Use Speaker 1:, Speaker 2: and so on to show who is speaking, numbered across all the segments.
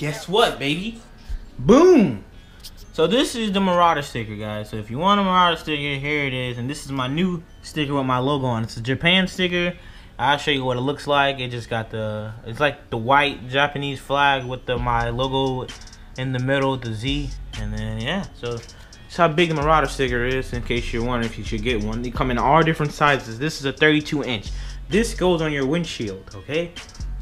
Speaker 1: guess what, baby? Boom! So this is the Marauder sticker, guys. So if you want a Marauder sticker, here it is. And this is my new sticker with my logo on. It's a Japan sticker. I'll show you what it looks like. It just got the, it's like the white Japanese flag with the my logo in the middle, the Z. And then, yeah, so that's how big the Marauder sticker is, in case you're wondering if you should get one. They come in all different sizes. This is a 32 inch. This goes on your windshield, okay?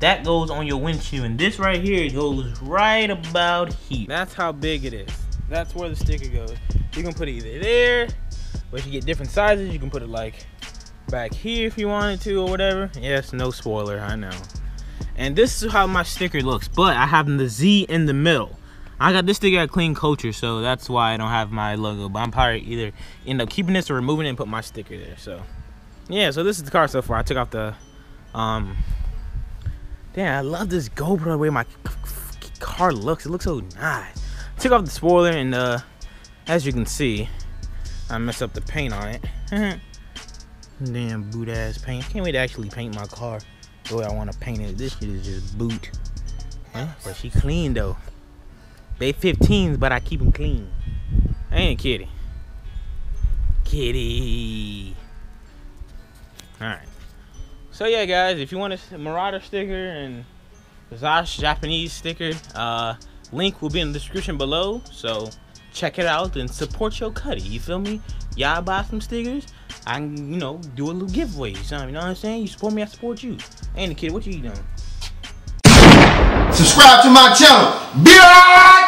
Speaker 1: That goes on your windshield. And this right here goes right about here. That's how big it is. That's where the sticker goes. You can put it either there, but if you get different sizes, you can put it like back here if you wanted to or whatever. Yes, no spoiler, I know. And this is how my sticker looks, but I have the Z in the middle. I got this sticker at Clean Culture, so that's why I don't have my logo. But I'm probably either end up keeping this or removing it and put my sticker there. So, yeah, so this is the car so far. I took off the, um, damn, I love this GoPro, the way my car looks. It looks so nice. Took off the spoiler, and uh, as you can see, I messed up the paint on it. damn boot ass paint. Can't wait to actually paint my car the way I want to paint it. This shit is just boot. Huh? But she clean though. They 15s, but I keep them clean. I ain't kidding. Kitty. Alright. So yeah, guys, if you want a Marauder sticker and Zosh Japanese sticker, uh, link will be in the description below. So check it out and support your cutty. You feel me? Y'all buy some stickers. I you know, do a little giveaway. You know what I'm saying? You support me, I support you. And the kid, what you doing?
Speaker 2: Subscribe to my channel. Be